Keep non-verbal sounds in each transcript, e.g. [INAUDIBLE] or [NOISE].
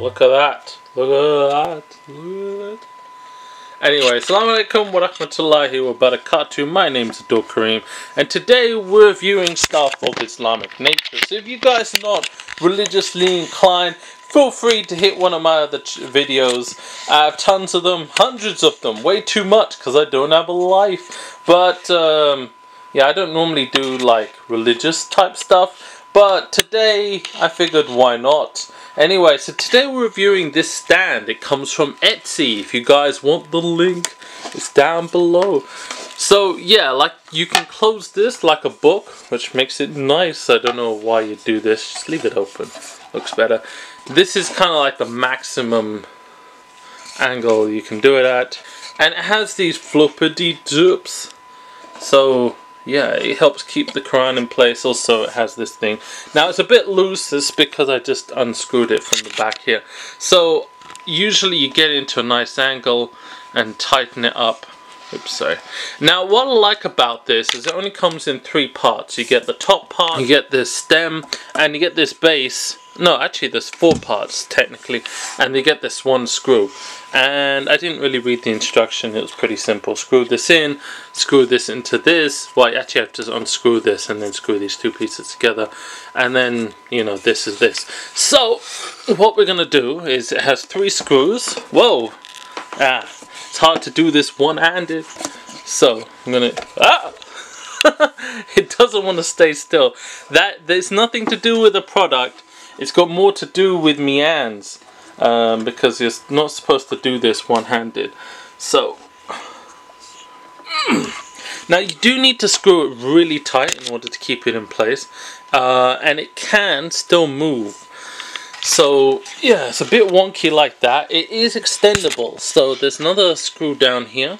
look at that. Look at that. Look at that. Anyway, Assalamu alaikum wa rahmatullahi wa barakatuh. My name's Abdul Kareem, and today we're viewing stuff of Islamic nature. So if you guys are not religiously inclined, feel free to hit one of my other videos. I have tons of them, hundreds of them, way too much because I don't have a life. But um, yeah, I don't normally do like religious type stuff, but today I figured why not. Anyway, so today we're reviewing this stand. It comes from Etsy. If you guys want the link, it's down below. So yeah, like you can close this like a book, which makes it nice. I don't know why you do this. Just leave it open. Looks better. This is kind of like the maximum angle you can do it at. And it has these floppity doops. So yeah, it helps keep the Quran in place. Also, it has this thing. Now, it's a bit loose. It's because I just unscrewed it from the back here. So, usually you get into a nice angle and tighten it up. Oops, sorry. Now, what I like about this is it only comes in three parts. You get the top part, you get this stem, and you get this base no actually there's four parts technically and you get this one screw. And I didn't really read the instruction it was pretty simple. Screw this in screw this into this. Well you actually have to unscrew this and then screw these two pieces together. And then you know this is this. So what we're gonna do is it has three screws. Whoa. Ah it's hard to do this one-handed. So I'm gonna ah! [LAUGHS] It doesn't want to stay still. That there's nothing to do with the product it's got more to do with me hands um, because you're not supposed to do this one-handed. So, [CLEARS THROAT] now you do need to screw it really tight in order to keep it in place. Uh, and it can still move. So, yeah, it's a bit wonky like that. It is extendable. So, there's another screw down here.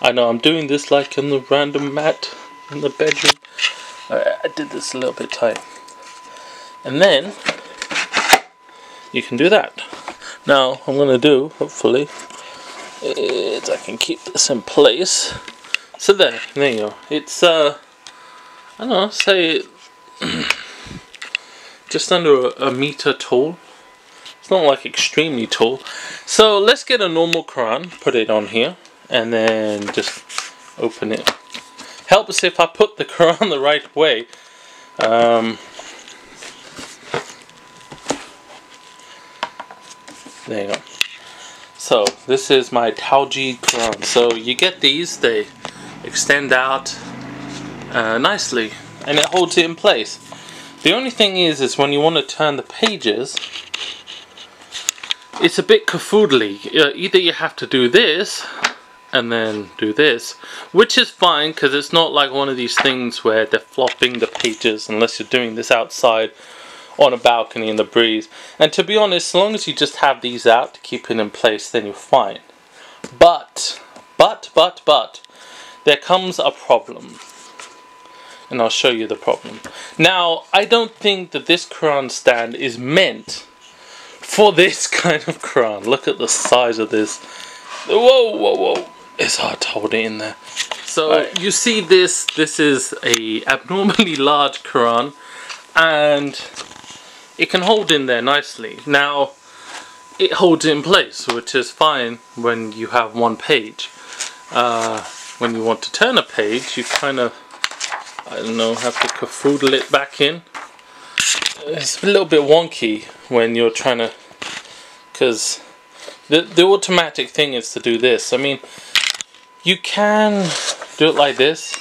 I know I'm doing this like in the random mat in the bedroom. I did this a little bit tight and then you can do that. Now I'm gonna do hopefully is I can keep this in place. So there there you go. It's uh I don't know say [CLEARS THROAT] just under a, a meter tall. It's not like extremely tall. So let's get a normal Quran put it on here and then just open it. Helps if I put the [LAUGHS] Quran the right way. Um, There you go. So this is my Tajweed Quran. So you get these, they extend out uh, nicely and it holds it in place. The only thing is, is when you want to turn the pages, it's a bit kafoodly. Uh, either you have to do this and then do this, which is fine because it's not like one of these things where they're flopping the pages unless you're doing this outside on a balcony in the breeze. And to be honest, as long as you just have these out to keep it in place, then you're fine. But, but, but, but, there comes a problem. And I'll show you the problem. Now, I don't think that this Quran stand is meant for this [LAUGHS] kind of Quran. Look at the size of this. Whoa, whoa, whoa. It's hard to hold it in there. So right. you see this, this is a abnormally [LAUGHS] large Quran and it can hold in there nicely. Now, it holds in place, which is fine when you have one page. Uh, when you want to turn a page, you kind of, I don't know, have to cafoodle it back in. It's a little bit wonky when you're trying to, because the, the automatic thing is to do this. I mean, you can do it like this.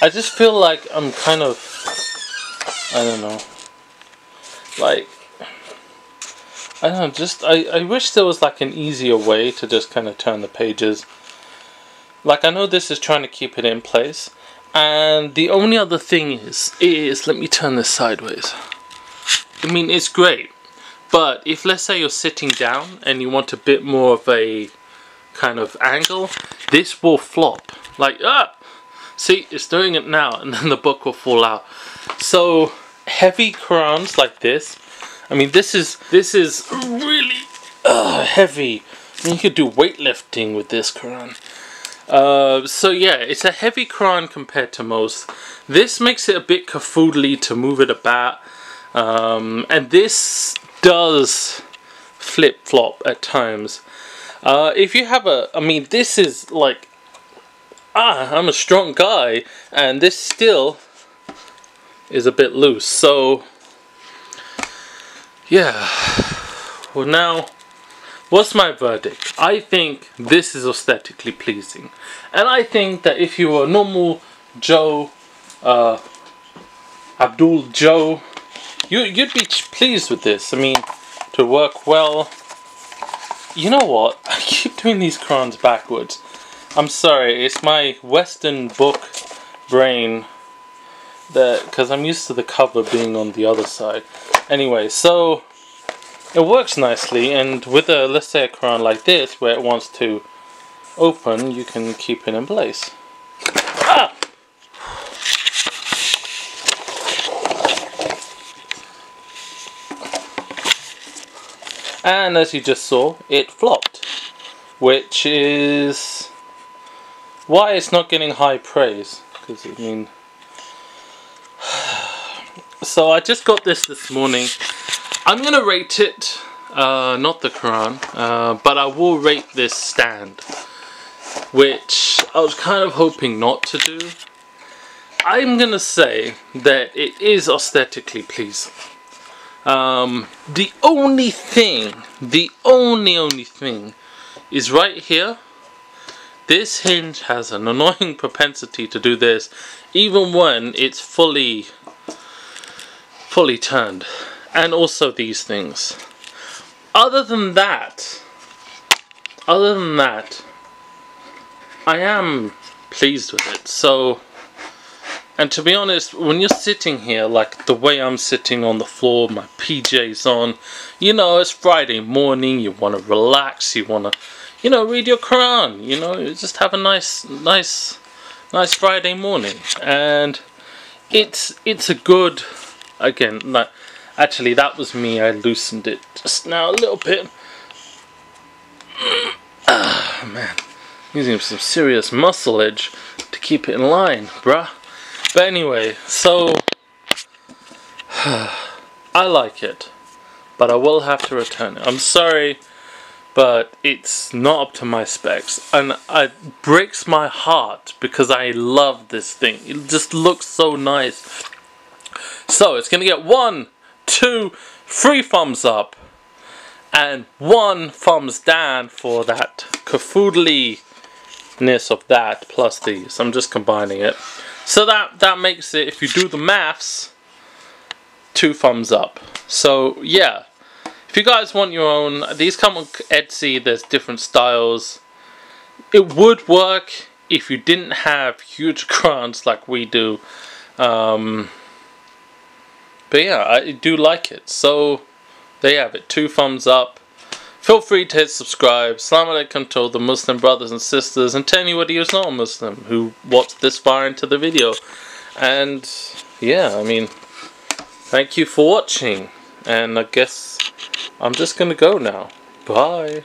I just feel like I'm kind of, I don't know, like I don't know, just I, I wish there was like an easier way to just kind of turn the pages. Like I know this is trying to keep it in place. And the only other thing is, is let me turn this sideways. I mean, it's great. But if let's say you're sitting down and you want a bit more of a kind of angle, this will flop. Like, ah! See, it's doing it now and then the book will fall out. So heavy Qurans like this. I mean, this is this is really uh, heavy. I mean, you could do weightlifting with this Quran. Uh, so yeah, it's a heavy Quran compared to most. This makes it a bit kafoodly to move it about. Um, and this does flip flop at times. Uh, if you have a, I mean, this is like, ah, I'm a strong guy, and this still is a bit loose. So, yeah. Well, now, what's my verdict? I think this is aesthetically pleasing, and I think that if you were a normal Joe, uh, Abdul Joe, you you'd be pleased with this. I mean, to work well. You know what? [LAUGHS] I keep doing these Qurans backwards. I'm sorry, it's my Western book brain that because I'm used to the cover being on the other side. Anyway, so it works nicely and with a let's say a Quran like this where it wants to open you can keep it in place. Ah! And as you just saw, it flopped. Which is why it's not getting high praise. Because, I mean... so I just got this this morning. I'm going to rate it, uh, not the Quran, uh, but I will rate this stand. Which I was kind of hoping not to do. I'm going to say that it is aesthetically pleasing. Um, the only thing, the only only thing is right here. This hinge has an annoying propensity to do this even when it's fully fully turned. And also these things. Other than that, other than that, I am pleased with it. So and to be honest, when you're sitting here, like the way I'm sitting on the floor, my PJs on, you know, it's Friday morning, you want to relax, you want to, you know, read your Quran, you know, just have a nice, nice, nice Friday morning. And it's, it's a good, again, like, actually that was me, I loosened it just now a little bit. Ah, man, using some serious muscle edge to keep it in line, bruh. But anyway, so [SIGHS] I like it, but I will have to return it. I'm sorry, but it's not up to my specs, and it breaks my heart because I love this thing. It just looks so nice. So it's gonna get one, two, three thumbs up, and one thumbs down for that kafoodliness of that plus these. I'm just combining it. So that, that makes it, if you do the maths, two thumbs up. So yeah, if you guys want your own, these come on Etsy, there's different styles. It would work if you didn't have huge [LAUGHS] Qurans like we do. Um, but yeah, I do like it. So there you have it, two thumbs up. Feel free to hit subscribe. Salam alaikum to all the Muslim brothers and sisters and to anybody who's not a Muslim who watched this far into the video. And yeah, I mean, thank you for watching. And I guess I'm just gonna go now. Bye.